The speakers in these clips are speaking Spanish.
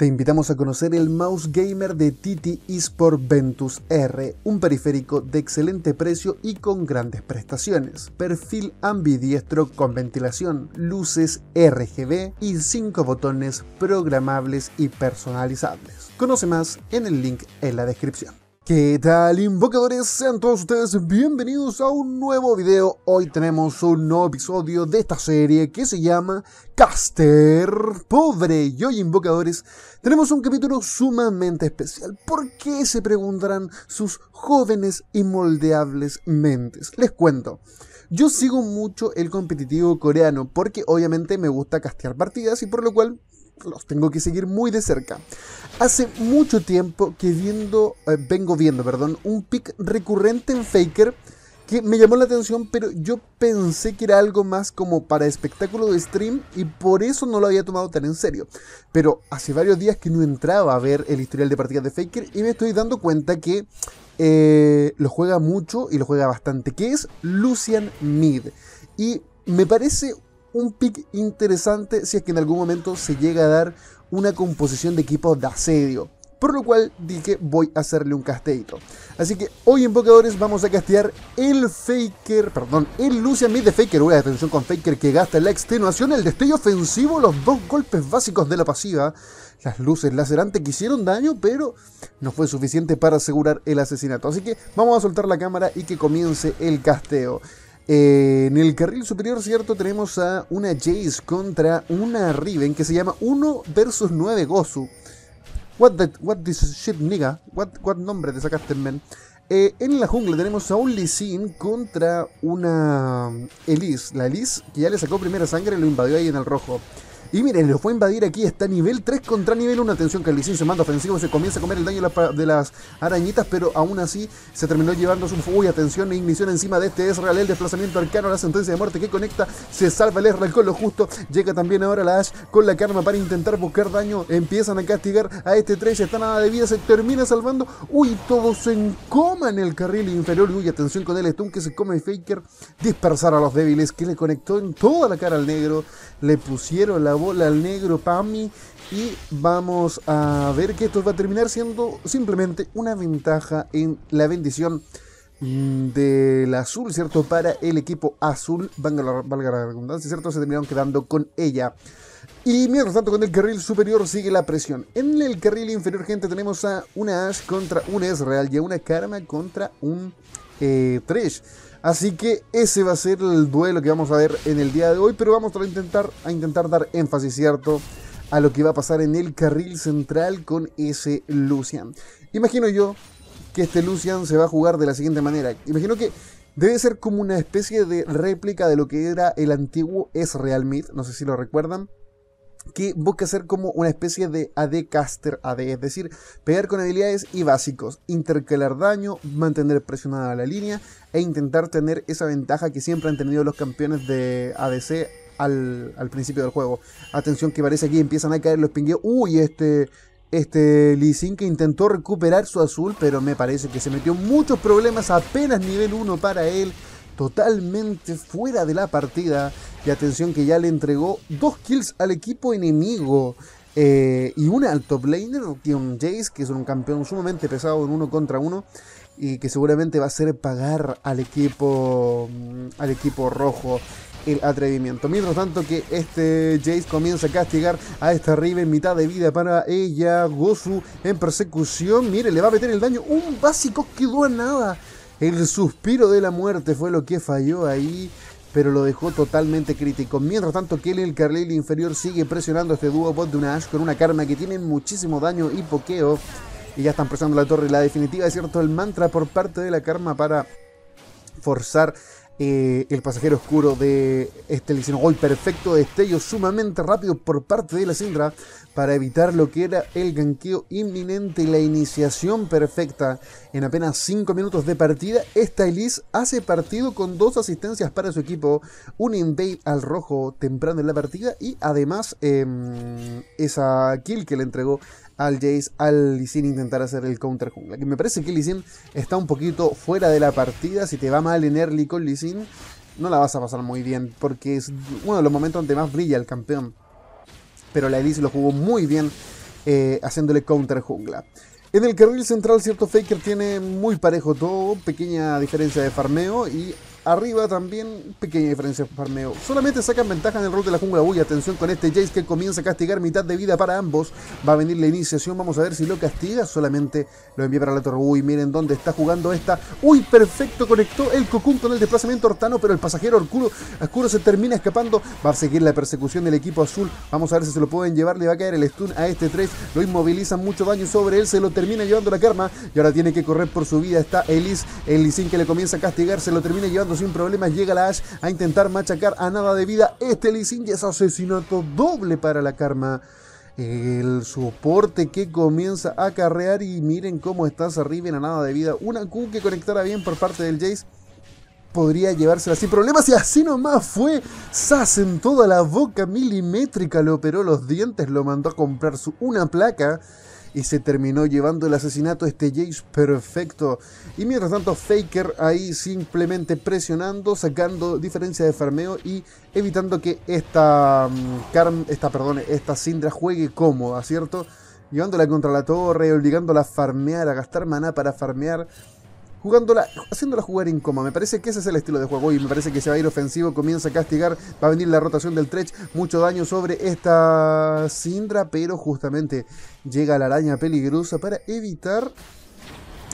Te invitamos a conocer el mouse gamer de TT Esport Ventus R, un periférico de excelente precio y con grandes prestaciones. Perfil ambidiestro con ventilación, luces RGB y 5 botones programables y personalizables. Conoce más en el link en la descripción. ¿Qué tal invocadores? Sean todos ustedes bienvenidos a un nuevo video. Hoy tenemos un nuevo episodio de esta serie que se llama Caster Pobre. Y hoy invocadores tenemos un capítulo sumamente especial. ¿Por qué se preguntarán sus jóvenes y moldeables mentes? Les cuento. Yo sigo mucho el competitivo coreano porque obviamente me gusta castear partidas y por lo cual los tengo que seguir muy de cerca. Hace mucho tiempo que viendo, eh, vengo viendo, perdón, un pick recurrente en Faker que me llamó la atención, pero yo pensé que era algo más como para espectáculo de stream y por eso no lo había tomado tan en serio. Pero hace varios días que no entraba a ver el historial de partidas de Faker y me estoy dando cuenta que eh, lo juega mucho y lo juega bastante, que es Lucian Mid. Y me parece un pick interesante si es que en algún momento se llega a dar una composición de equipo de asedio. Por lo cual dije voy a hacerle un casteito. Así que hoy en Invocadores vamos a castear el Faker, perdón, el Lucian Mid de Faker. Uy, atención con Faker que gasta la extenuación, el destello ofensivo, los dos golpes básicos de la pasiva. Las luces lacerantes que hicieron daño, pero no fue suficiente para asegurar el asesinato. Así que vamos a soltar la cámara y que comience el casteo. En el carril superior, ¿cierto? Tenemos a una Jace contra una Riven que se llama 1 versus 9 Gosu. What, the, what this shit, nigga? What, what nombre te sacaste, men? Eh, en la jungla tenemos a un Lee contra una Elise. La Elise que ya le sacó primera sangre y lo invadió ahí en el rojo. Y miren, lo fue a invadir aquí, está nivel 3 contra nivel 1. Atención que el se manda ofensivo, se comienza a comer el daño de las arañitas, pero aún así se terminó llevando su... Uy, atención, ignición encima de este es real el desplazamiento arcano, la sentencia de muerte que conecta, se salva el Ezreal con lo justo. Llega también ahora la Ash con la karma para intentar buscar daño. Empiezan a castigar a este 3, está nada de vida, se termina salvando. Uy, todos en coma en el carril inferior. Uy, atención con el stun que se come Faker. Dispersar a los débiles que le conectó en toda la cara al negro. Le pusieron la bola al negro Pami y vamos a ver que esto va a terminar siendo simplemente una ventaja en la bendición mm, del azul, ¿cierto? Para el equipo azul, valga la, redundancia, ¿cierto? Se terminaron quedando con ella. Y mientras tanto con el carril superior sigue la presión. En el carril inferior, gente, tenemos a una Ash contra un Ezreal y a una Karma contra un eh, Thresh. Así que ese va a ser el duelo que vamos a ver en el día de hoy, pero vamos a intentar, dar énfasis, ¿cierto? A lo que va a pasar en el carril central con ese Lucian. Imagino yo que este Lucian se va a jugar de la siguiente manera. Imagino que debe ser como una especie de réplica de lo que era el antiguo S-Real Mid, no sé si lo recuerdan que busca ser como una especie de AD caster AD, es decir, pegar con habilidades y básicos, intercalar daño, mantener presionada la línea e intentar tener esa ventaja que siempre han tenido los campeones de ADC al, principio del juego. Atención que parece que empiezan a caer los pingueos. Uy, este, este Lee Sin que intentó recuperar su azul, pero me parece que se metió muchos problemas apenas nivel 1 para él totalmente fuera de la partida. Y atención que ya le entregó dos kills al equipo enemigo. Eh, y una al top laner, un Jace, que es un campeón sumamente pesado en uno contra uno. Y que seguramente va a hacer pagar al equipo, mm, al equipo rojo el atrevimiento. Mientras tanto que este Jace comienza a castigar a esta Riven mitad de vida para ella. Gozu en persecución. Mire, le va a meter el daño. Un básico quedó a nada. El suspiro de la muerte fue lo que falló ahí, pero lo dejó totalmente crítico. Mientras tanto, Kelly, el inferior, sigue presionando a este dúo bot de una Ash con una karma que tiene muchísimo daño y pokeo. Y ya están presionando la torre. La definitiva es cierto, el mantra por parte de la karma para forzar eh, el pasajero oscuro de este Gol perfecto, destello sumamente rápido por parte de la Sindra para evitar lo que era el ganqueo inminente y la iniciación perfecta. En apenas 5 minutos de partida, esta Elise hace partido con dos asistencias para su equipo, un invade al rojo temprano en la partida y además em, esa kill que le entregó al Jace, al Lee intentar hacer el counter jungla. Que me parece que Lee está un poquito fuera de la partida. Si te va mal en early con Lee no la vas a pasar muy bien. Porque es uno de los momentos donde más brilla el campeón. Pero la Elise lo jugó muy bien eh, haciéndole counter jungla. En el carril central, cierto, Faker tiene muy parejo todo, pequeña diferencia de farmeo y Arriba también, pequeña diferencia de farmeo. Solamente sacan ventaja en el rol de la jungla. Uy, atención con este Jace que comienza a castigar mitad de vida para ambos. Va a venir la iniciación, vamos a ver si lo castiga. Solamente lo envía para la torre. Uy, miren dónde está jugando esta. Uy, perfecto, conectó el Cocoon con el desplazamiento hortano, pero el pasajero oscuro, oscuro se termina escapando. Va a seguir la persecución del equipo azul. Vamos a ver si se lo pueden llevar. Le va a caer el stun a este 3. Lo inmovilizan mucho daño sobre él. Se lo termina llevando la karma. Y ahora tiene que correr por su vida. Está Elise. El que le comienza a castigar. Se lo termina llevando sin problemas. Llega la Ash a intentar machacar a nada de vida. Este Lee Sin es asesinato doble para la Karma. El soporte que comienza a carrear y miren cómo estás arriba en a nada de vida. Una Q que conectara bien por parte del Jace podría llevársela sin problemas y así nomás fue. Sass en toda la boca milimétrica le operó los dientes, lo mandó a comprar su una placa y se terminó llevando el asesinato este Jace perfecto. Y mientras tanto Faker ahí simplemente presionando, sacando diferencia de farmeo y evitando que esta, mm, esta, perdón, esta Syndra juegue cómoda, ¿cierto? Llevándola contra la torre, obligándola a farmear, a gastar mana para farmear jugándola, haciéndola jugar incómoda. Me parece que ese es el estilo de juego y me parece que se va a ir ofensivo, comienza a castigar, va a venir la rotación del Tretch, mucho daño sobre esta Sindra, pero justamente llega la araña peligrosa para evitar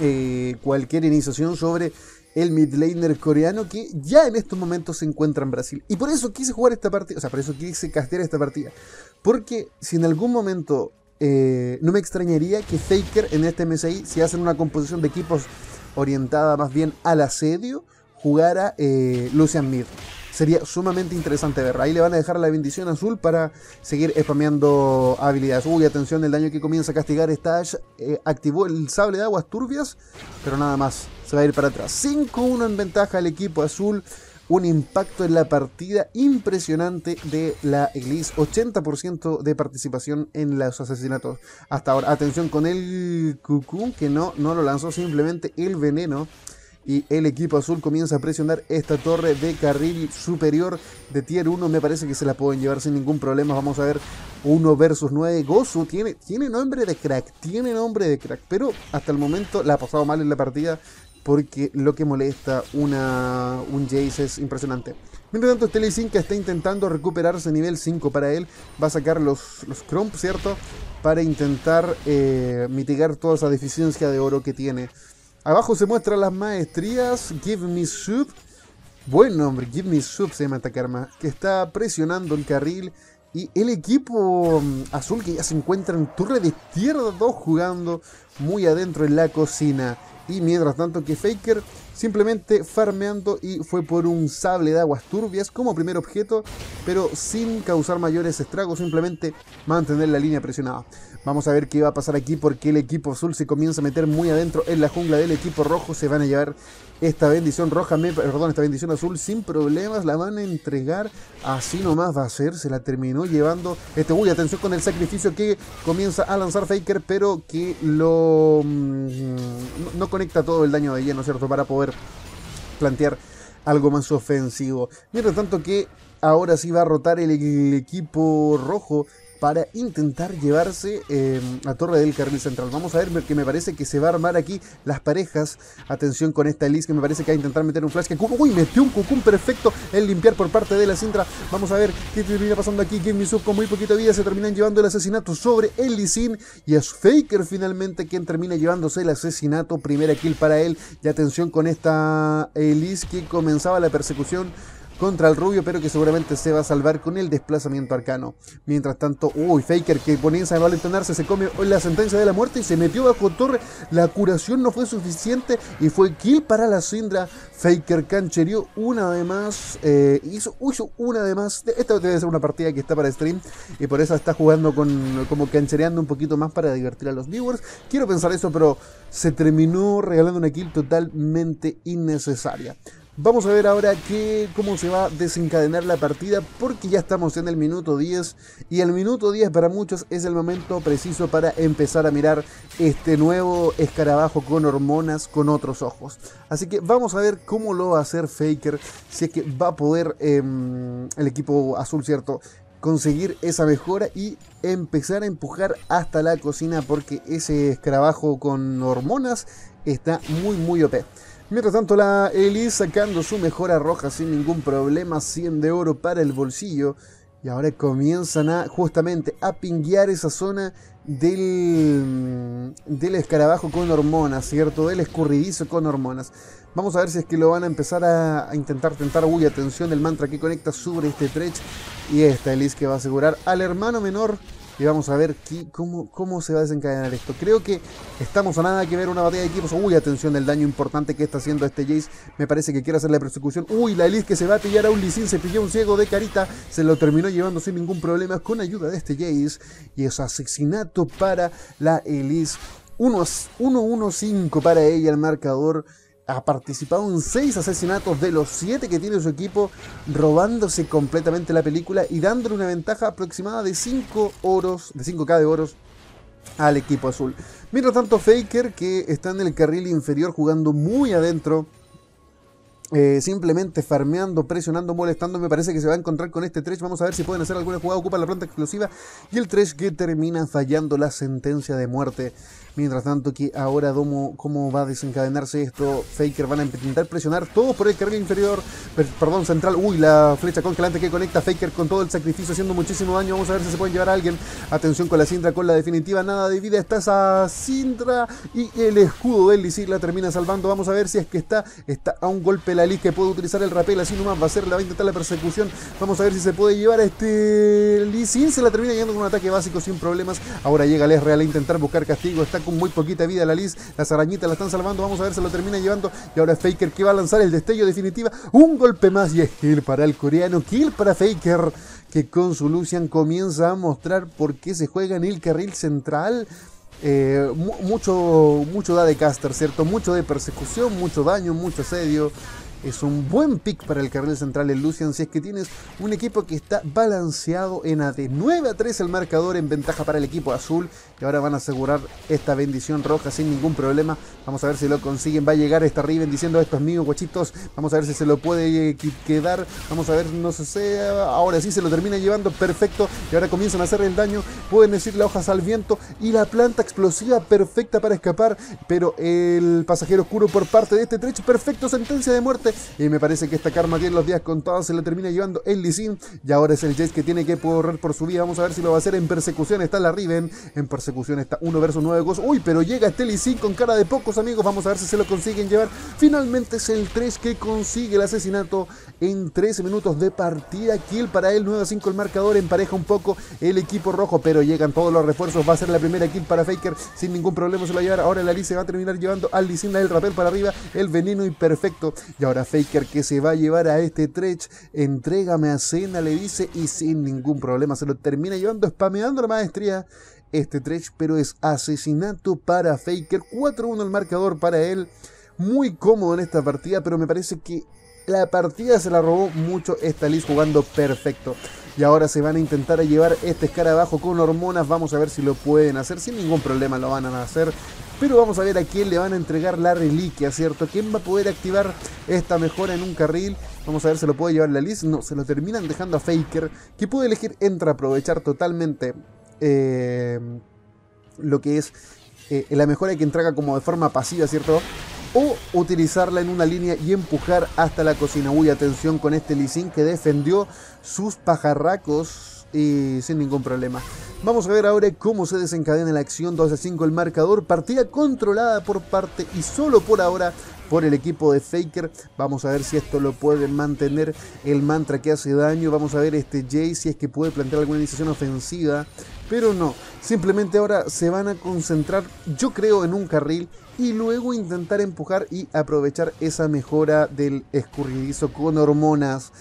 eh, cualquier iniciación sobre el midlaner coreano que ya en estos momentos se encuentra en Brasil. Y por eso quise jugar esta partida, o sea, por eso quise castear esta partida. Porque si en algún momento eh, no me extrañaría que Faker en este MSI, si hacen una composición de equipos orientada más bien al asedio, jugara eh, Lucian Mir. Sería sumamente interesante ver. Ahí le van a dejar la bendición azul para seguir spameando habilidades. Uy, atención, el daño que comienza a castigar Stash. Eh, activó el sable de aguas turbias, pero nada más. Se va a ir para atrás. 5-1 en ventaja el equipo azul un impacto en la partida impresionante de la Elise. 80% de participación en los asesinatos hasta ahora. Atención con el Cucú, que no, no lo lanzó simplemente el veneno. Y el equipo azul comienza a presionar esta torre de carril superior de tier 1. Me parece que se la pueden llevar sin ningún problema. Vamos a ver 1 versus 9. Gozu tiene, tiene nombre de crack. Tiene nombre de crack. Pero hasta el momento la ha pasado mal en la partida porque lo que molesta una, un Jace es impresionante. Mientras tanto, que está intentando recuperarse nivel 5 para él, va a sacar los, los Crump, ¿cierto? Para intentar eh, mitigar toda esa deficiencia de oro que tiene. Abajo se muestran las maestrías, Give Me Soup. Buen nombre, Give Me Soup se llama esta karma. Que está presionando el carril. Y el equipo mm, azul que ya se encuentra en torre de tierra 2 jugando muy adentro en la cocina. Y mientras tanto que Faker simplemente farmeando y fue por un sable de aguas turbias como primer objeto, pero sin causar mayores estragos, simplemente mantener la línea presionada. Vamos a ver qué va a pasar aquí porque el equipo azul se comienza a meter muy adentro en la jungla del equipo rojo. Se van a llevar esta bendición roja, perdón, esta bendición azul sin problemas. La van a entregar. Así nomás va a ser. Se la terminó llevando. Este, uy, atención con el sacrificio que comienza a lanzar Faker, pero que lo mm, no, conecta todo el daño de lleno, ¿cierto? Para poder plantear algo más ofensivo. Mientras tanto que ahora sí va a rotar el equipo rojo para intentar llevarse eh, a Torre del Carril Central. Vamos a ver que me parece que se va a armar aquí las parejas. Atención con esta Elise que me parece que va a intentar meter un flash. Que, uy, metió un cucún perfecto el limpiar por parte de la Sintra. Vamos a ver qué termina pasando aquí. Game Sub con muy poquita vida se terminan llevando el asesinato sobre el Sin. Y es Faker finalmente quien termina llevándose el asesinato. Primera kill para él. Y atención con esta Elise que comenzaba la persecución contra el rubio, pero que seguramente se va a salvar con el desplazamiento arcano. Mientras tanto, uy, Faker que comienza a valentonarse, se come la sentencia de la muerte y se metió bajo torre. La curación no fue suficiente y fue kill para la Sindra. Faker cancherió una de más, eh, hizo, hizo una de más. Esta debe ser una partida que está para stream y por eso está jugando con como canchereando un poquito más para divertir a los viewers. Quiero pensar eso, pero se terminó regalando una kill totalmente innecesaria. Vamos a ver ahora cómo se va a desencadenar la partida porque ya estamos en el minuto 10 y el minuto 10 para muchos es el momento preciso para empezar a mirar este nuevo escarabajo con hormonas con otros ojos. Así que vamos a ver cómo lo va a hacer Faker, si es que va a poder em, el equipo azul, ¿cierto? conseguir esa mejora y empezar a empujar hasta la cocina porque ese escarabajo con hormonas está muy muy OP. Mientras tanto la Elise sacando su mejora roja sin ningún problema, 100 de oro para el bolsillo. Y ahora comienzan a justamente a pinguear esa zona del, del escarabajo con hormonas, ¿cierto? Del escurridizo con hormonas. Vamos a ver si es que lo van a empezar a, intentar tentar. Uy, atención, el mantra que conecta sobre este Tretch. Y esta Elise que va a asegurar al hermano menor y vamos a ver cómo, cómo se va a desencadenar esto. Creo que estamos a nada que ver una batalla de equipos. Uy, atención del daño importante que está haciendo este Jace. Me parece que quiere hacer la persecución. Uy, la Elise que se va a pillar a un Lee Se pilló un ciego de carita. Se lo terminó llevando sin ningún problema con ayuda de este Jace. Y es asesinato para la Elise. 1-1-5 para ella el marcador ha participado en 6 asesinatos de los 7 que tiene su equipo, robándose completamente la película y dándole una ventaja aproximada de 5 oros, de 5k de oros al equipo azul. Mientras tanto, Faker, que está en el carril inferior jugando muy adentro, eh, simplemente farmeando, presionando, molestando. Me parece que se va a encontrar con este Tresh. Vamos a ver si pueden hacer alguna jugada. Ocupa la planta explosiva. Y el Tresh que termina fallando la sentencia de muerte Mientras tanto que ahora Domo, cómo va a desencadenarse esto, Faker van a intentar presionar todos por el carril inferior, perdón, central, uy, la flecha congelante que conecta Faker con todo el sacrificio haciendo muchísimo daño, vamos a ver si se puede llevar a alguien, atención con la Sindra, con la definitiva, nada de vida, está esa Sindra y el escudo del Lisir la termina salvando, vamos a ver si es que está, está a un golpe la Liz que puede utilizar el rapel, así nomás va a ser, la va a intentar la persecución, vamos a ver si se puede llevar a este Lisir, se la termina llevando con un ataque básico sin problemas, ahora llega Les Real a intentar buscar castigo, está muy poquita vida la Liz. Las arañitas la están salvando. Vamos a ver, se lo termina llevando. Y ahora Faker que va a lanzar el destello definitiva. Un golpe más y es kill para el coreano. Kill para Faker. Que con su Lucian comienza a mostrar por qué se juega en el carril central. Eh, mucho, mucho da de caster, ¿cierto? Mucho de persecución, mucho daño, mucho asedio es un buen pick para el carril central en Lucian si es que tienes un equipo que está balanceado en AD. 9 a 3 el marcador en ventaja para el equipo azul y ahora van a asegurar esta bendición roja sin ningún problema. Vamos a ver si lo consiguen. Va a llegar esta Riven diciendo esto es mío, guachitos. Vamos a ver si se lo puede quedar. Vamos a ver, no sé, ahora sí se lo termina llevando perfecto y ahora comienzan a hacer el daño. Pueden decir la hojas al viento y la planta explosiva perfecta para escapar, pero el pasajero oscuro por parte de este trecho perfecto, sentencia de muerte y me parece que esta Karma tiene los días contados. Se le termina llevando el Lee Y ahora es el Jace que tiene que correr por su vida. Vamos a ver si lo va a hacer en persecución. Está la Riven. En persecución está 1 versus 9 Ghost. Uy, pero llega este Lee con cara de pocos amigos. Vamos a ver si se lo consiguen llevar. Finalmente es el 3 que consigue el asesinato en 13 minutos de partida. Kill para él. 9 a 5 el marcador. Empareja un poco el equipo rojo. Pero llegan todos los refuerzos. Va a ser la primera kill para Faker. Sin ningún problema se lo va a llevar. Ahora la se va a terminar llevando al Lee Sin. El rapel para arriba. El veneno y perfecto. Y ahora Faker que se va a llevar a este Tretch. Entrégame a cena, le dice, y sin ningún problema se lo termina llevando, spameando la maestría este Tretch, pero es asesinato para Faker. 4-1 el marcador para él. Muy cómodo en esta partida, pero me parece que la partida se la robó mucho esta Liz jugando perfecto. Y ahora se van a intentar llevar este escarabajo con hormonas. Vamos a ver si lo pueden hacer. Sin ningún problema lo van a hacer. Pero vamos a ver a quién le van a entregar la reliquia, ¿cierto? ¿Quién va a poder activar esta mejora en un carril? Vamos a ver, ¿se lo puede llevar la Liz? No, se lo terminan dejando a Faker, que puede elegir entre aprovechar totalmente eh, lo que es eh, la mejora que entrega como de forma pasiva, ¿cierto? O utilizarla en una línea y empujar hasta la cocina. Uy, atención con este Sin que defendió sus pajarracos y sin ningún problema. Vamos a ver ahora cómo se desencadena la acción 2 a 5 el marcador. Partida controlada por parte y solo por ahora por el equipo de Faker. Vamos a ver si esto lo puede mantener el mantra que hace daño. Vamos a ver este Jay si es que puede plantear alguna iniciación ofensiva. Pero no, simplemente ahora se van a concentrar, yo creo, en un carril y luego intentar empujar y aprovechar esa mejora del escurridizo con hormonas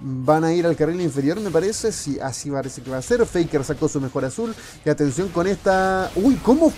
van a ir al carril inferior, me parece. Sí, así parece que va a ser. Faker sacó su mejor azul. Y atención con esta. Uy, ¿cómo?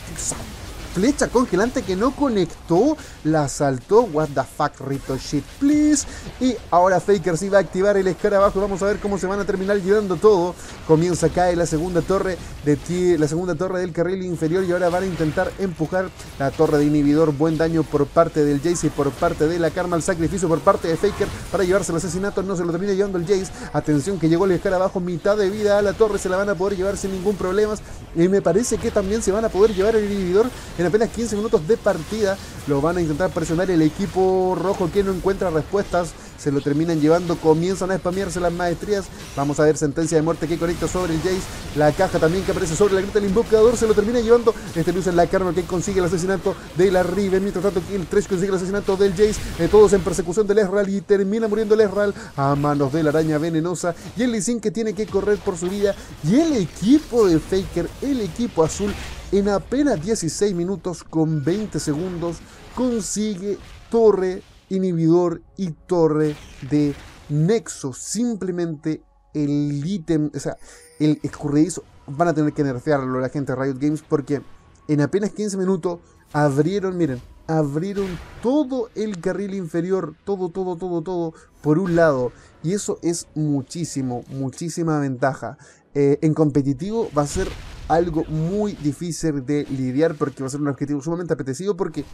Flecha congelante que no conectó, la saltó, what the fuck, Rito shit, please. Y ahora Faker sí va a activar el escarabajo, vamos a ver cómo se van a terminar llevando todo. Comienza a caer la segunda torre de la segunda torre del carril inferior y ahora van a intentar empujar la torre de inhibidor. Buen daño por parte del Jace y por parte de la Karma, el sacrificio por parte de Faker para llevarse el asesinato, no se lo termina llevando el Jace. Atención que llegó el escarabajo, mitad de vida a la torre, se la van a poder llevar sin ningún problema. Y me parece que también se van a poder llevar el inhibidor en apenas 15 minutos de partida. Lo van a intentar presionar el equipo rojo que no encuentra respuestas se lo terminan llevando, comienzan a spamearse las maestrías. Vamos a ver sentencia de muerte que conecta sobre el Jace. La caja también que aparece sobre la grita del invocador se lo termina llevando. Este luz en la karma que consigue el asesinato de la Riven. Mientras tanto, el 3 consigue el asesinato del Jace. Eh, todos en persecución del Ezreal y termina muriendo el Ezreal a manos de la araña venenosa. Y el Lee que tiene que correr por su vida. Y el equipo de Faker, el equipo azul, en apenas 16 minutos con 20 segundos consigue torre inhibidor y torre de Nexo. Simplemente el ítem, o sea, el escurridizo, van a tener que nerfearlo la gente de Riot Games porque en apenas 15 minutos abrieron, miren, abrieron todo el carril inferior, todo, todo, todo, todo, por un lado. Y eso es muchísimo, muchísima ventaja. Eh, en competitivo va a ser algo muy difícil de lidiar porque va a ser un objetivo sumamente apetecido porque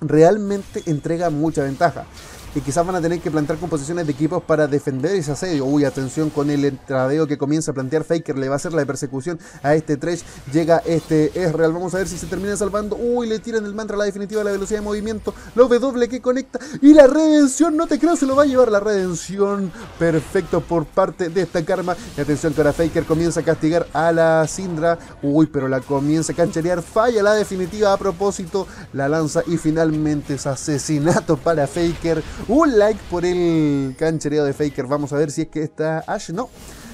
realmente entrega mucha ventaja y quizás van a tener que plantear composiciones de equipos para defender ese asedio. Uy, atención con el entradeo que comienza a plantear Faker, le va a hacer la persecución a este Tresh. Llega este real vamos a ver si se termina salvando. Uy, le tiran el mantra a la definitiva, la velocidad de movimiento, lo W que conecta y la redención, no te creo, se lo va a llevar la redención. Perfecto por parte de esta karma. Y atención que ahora Faker comienza a castigar a la Sindra. Uy, pero la comienza a cancherear, falla la definitiva a propósito, la lanza y finalmente es asesinato para Faker. Un like por el canchereo de Faker. Vamos a ver si es que está Ash. No.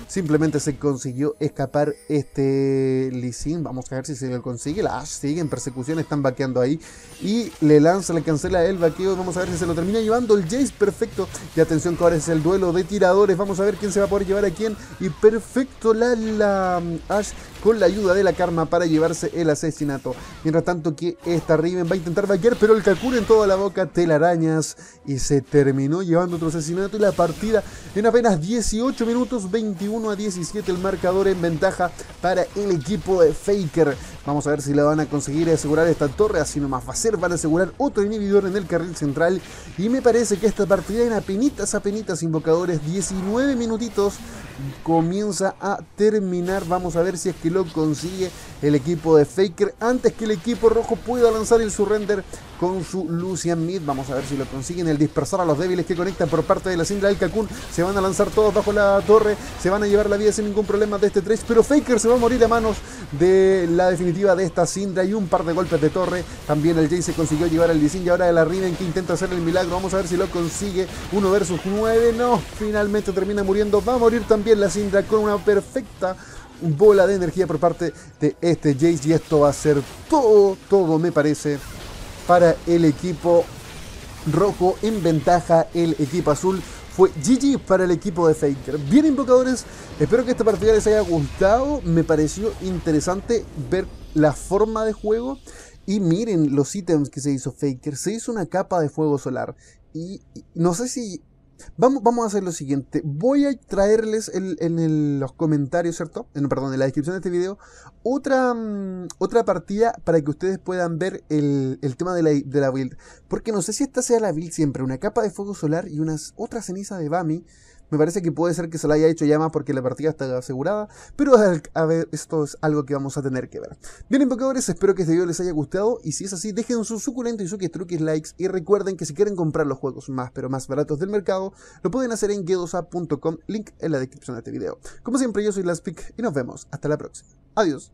Simplemente se consiguió escapar este Lee Vamos a ver si se lo consigue. La Ash sigue en persecución, están vaqueando ahí. Y le lanza, le cancela el vaqueo. Vamos a ver si se lo termina llevando el Jace. Perfecto. Y atención que ahora es el duelo de tiradores. Vamos a ver quién se va a poder llevar a quién. Y perfecto la, la Ash con la ayuda de la Karma para llevarse el asesinato. Mientras tanto que esta Riven va a intentar vaquear, pero el Kakura en toda la boca, telarañas. Y se terminó llevando otro asesinato. Y la partida en apenas 18 minutos, 21 1 a 17 el marcador en ventaja para el equipo de Faker. Vamos a ver si la van a conseguir asegurar esta torre, así nomás va a ser, van a asegurar otro inhibidor en el carril central. Y me parece que esta partida en apenitas, apenitas invocadores, 19 minutitos, comienza a terminar. Vamos a ver si es que lo consigue el equipo de Faker antes que el equipo rojo pueda lanzar el surrender con su Lucian Mid. Vamos a ver si lo consiguen. El dispersar a los débiles que conectan por parte de la Sindra del Kakun. Se van a lanzar todos bajo la torre. Se van a llevar la vida sin ningún problema de este 3. Pero Faker se va morir a manos de la definitiva de esta Sindra. Y un par de golpes de torre. También el Jay se consiguió llevar al Lee Y ahora de la Riven que intenta hacer el milagro. Vamos a ver si lo consigue. 1 versus 9. No, finalmente termina muriendo. Va a morir también la Sindra con una perfecta bola de energía por parte de este Jace y esto va a ser todo, todo me parece para el equipo rojo. En ventaja el equipo azul. Fue GG para el equipo de Faker. Bien, invocadores. Espero que esta partida les haya gustado. Me pareció interesante ver la forma de juego. Y miren los ítems que se hizo Faker. Se hizo una capa de fuego solar. Y no sé si Vamos, vamos a hacer lo siguiente. Voy a traerles en los comentarios, ¿cierto? En, perdón, en la descripción de este video, otra, mm, otra partida para que ustedes puedan ver el, tema de la, de la, build. Porque no sé si esta sea la build siempre. Una capa de fuego solar y unas, otra ceniza de Bami. Me parece que puede ser que se la haya hecho ya más porque la partida está asegurada. Pero a ver, esto es algo que vamos a tener que ver. Bien, invocadores, espero que este video les haya gustado. Y si es así, dejen sus suculentos y sus truques likes. Y recuerden que si quieren comprar los juegos más pero más baratos del mercado, lo pueden hacer en gedosa.com. Link en la descripción de este video. Como siempre, yo soy Laspic y nos vemos. Hasta la próxima. Adiós.